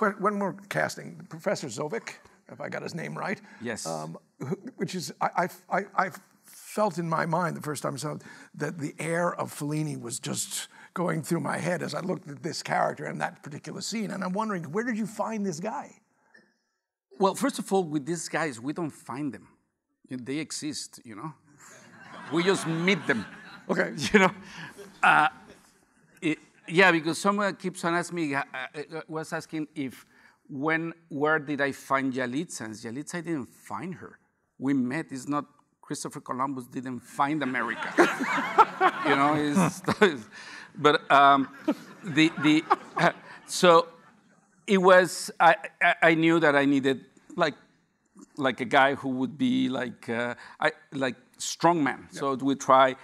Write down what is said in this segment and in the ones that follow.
When we're casting, Professor Zovek, if I got his name right. Yes. Um, which is, I, I, I, I felt in my mind the first time I saw it that the air of Fellini was just going through my head as I looked at this character and that particular scene. And I'm wondering, where did you find this guy? Well, first of all, with these guys, we don't find them. They exist, you know. we just meet them. Okay. You know. Uh, it, yeah, because someone keeps on asking me, uh, uh, was asking if when, where did I find Yalitza? And Yalitza, I didn't find her. We met. It's not Christopher Columbus didn't find America. you know, it's, but um, the the uh, so it was. I, I knew that I needed like like a guy who would be like uh, I like strongman. Yep. So we try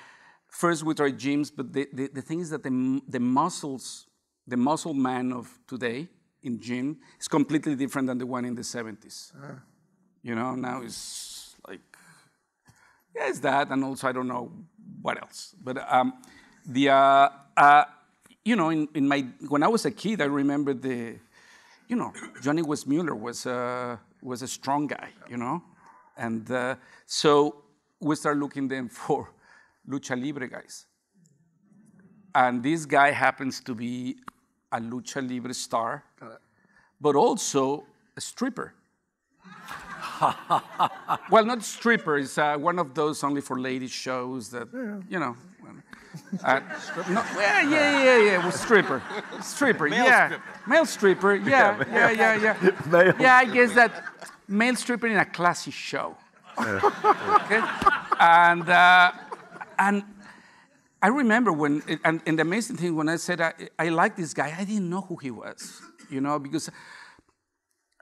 first we try gyms, but the, the, the thing is that the the muscles the muscle man of today in gym is completely different than the one in the 70s. Uh. You know, now it's like, yeah, it's that, and also I don't know what else. But um, the, uh, uh, you know, in, in my, when I was a kid, I remember the, you know, Johnny Weissmuller was a, was a strong guy, you know? And uh, so we started looking then for lucha libre guys. And this guy happens to be a lucha libre star, but also a stripper. well, not stripper. It's uh, one of those only for ladies shows that yeah. you know. Uh, no, yeah, yeah, yeah, yeah. Well, stripper, stripper. Male yeah, stripper. male stripper. Yeah, yeah, yeah, yeah. Yeah, Male yeah I guess that male stripper in a classy show. okay, and uh, and I remember when, and, and, the amazing thing when I said I, I like this guy, I didn't know who he was, you know, because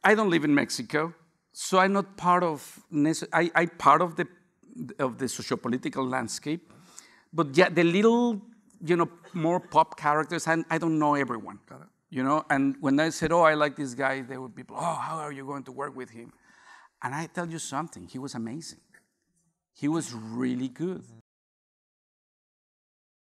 I don't live in Mexico, so I'm not part of, I, I part of the, of the sociopolitical landscape, but yeah, the little, you know, more pop characters, and I don't know everyone, you know, and when I said, oh, I like this guy, there were people, oh, how are you going to work with him? And I tell you something, he was amazing. He was really good.